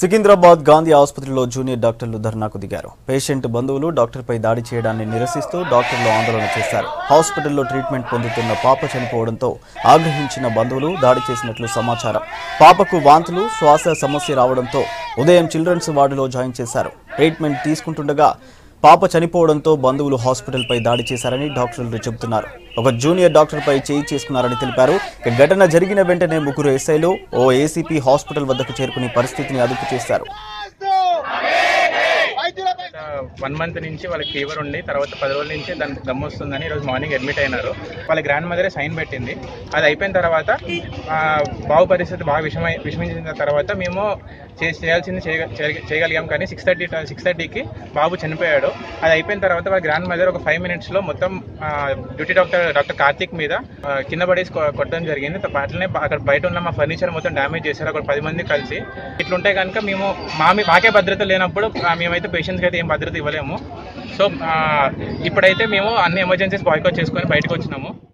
సికింద్రాబాద్ గాంధీ ఆసుపత్రిలో జూనియర్ డాక్టర్లు ధర్నాకు దిగారు. పేషెంట్ బంధువులు డాక్టర్పై దాడి చేయడాన్ని నిరసిస్తూ డాక్టర్లు ఆందోళన చేశారు. హాస్పిటల్లో ట్రీట్మెంట్ పొందుతున్న పాప చనిపోవడంతో ఆగ్రహించిన బంధువులు దాడి చేసినట్లు సమాచారం. పాపకు వాంతులు శ్వాస సమస్య రావడంతో ఉదయం చిల్డ్రన్స్ వార్డులో జాయిన్ చేశారు. ట్రీట్మెంట్ తీసుకుంటుండగా పాప చనిపోవడంతో బంధువులు హాస్పిటల్పై దాడి చేశారని డాక్టర్లు చెబుతున్నారు. ఒక జూనియర్ డాక్టర్పై చేయి చేసుకున్నారని తెలిపారు. ఘటన జరిగిన వెంటనే ముగ్గురు ఎస్ఐలు ఓ ఏసీపీ హాస్పిటల్ వద్దకు చేరుకుని పరిస్థితిని అదుపు చేశారు వన్ మంత్ నుంచి వాళ్ళకి ఫీవర్ ఉండి తర్వాత పది రోజుల నుంచి దానికి దమ్ము వస్తుందని ఈరోజు మార్నింగ్ అడ్మిట్ అయినారు. వాళ్ళ గ్రాండ్ మదరే సైన్ పెట్టింది. అది అయిపోయిన తర్వాత ఆ, బాబు పరిస్థితి బాగా విషమై విషమించిన తర్వాత మేము చేసి చేయాల్సింది చేయగ- చేయగలిగాం. కానీ సిక్స్ థర్టీ సిక్స్ థర్టీకి బాబు చనిపోయాడు. అది అయిపోయిన తర్వాత వాళ్ళ గ్రాండ్ మదర్ ఒక ఫైవ్ మినిట్స్లో మొత్తం డ్యూటీ డాక్టర్ డాక్టర్ కార్తిక్ మీద కింద పడేసి కొట్టడం జరిగింది. త- అట్లనే అక్కడ బయట ఉన్న మా ఫర్నిచర్ మొత్తం డ్యామేజ్ చేశారు. అక్కడ పది మంది కలిసి. ఇట్లుంటే కనుక మేము మా మాకే భద్రత లేనప్పుడు మేమైతే పేషెంట్స్కి అయితే ఏం భద్రత ఇవ్వలేము. సో ఆ, ఇప్పుడైతే మేము అన్ని ఎమర్జెన్సీస్ బాయ్కౌట్ చేసుకొని బయటకు వచ్చినాము.